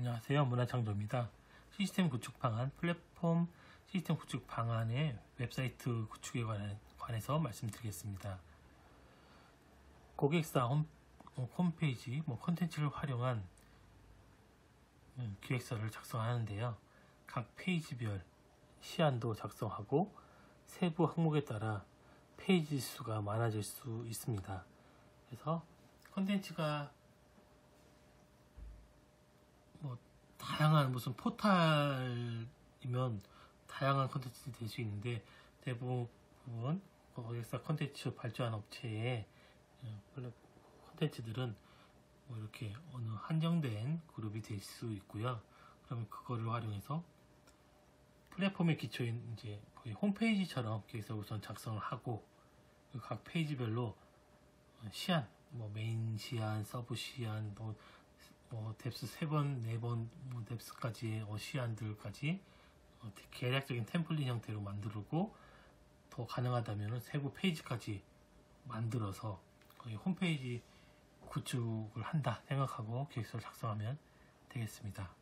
안녕하세요. 문화창조입니다. 시스템 구축 방안, 플랫폼 시스템 구축 방안의 웹사이트 구축에 관해, 관해서 말씀드리겠습니다. 고객사 홈, 어, 홈페이지, 뭐 콘텐츠를 활용한 음, 기획서를 작성하는데요. 각 페이지별 시안도 작성하고 세부 항목에 따라 페이지 수가 많아질 수 있습니다. 그래서 콘텐츠가 뭐 다양한 무슨 포탈이면 다양한 콘텐츠 될수 있는데 대부분 고객사 콘텐츠 발주한 업체의 어, 콘텐츠들은 뭐 이렇게 어느 한정된 그룹이 될 수 있고요. 그러면 그거를 활용해서 플랫폼의 기초인 이제 거의 홈페이지처럼 기획서 우선 작성을 하고 그 각 페이지별로 시안, 뭐 메인 시안, 서브 시안, 뭐, 뭐 depth 세 번, 네 번, 뭐 depth까지의 어, 시안들까지 어, 개략적인 템플릿 형태로 만들고 더 가능하다면 세부 페이지까지 만들어서 홈페이지 구축을 한다 생각하고 기획서를 작성하면 되겠습니다.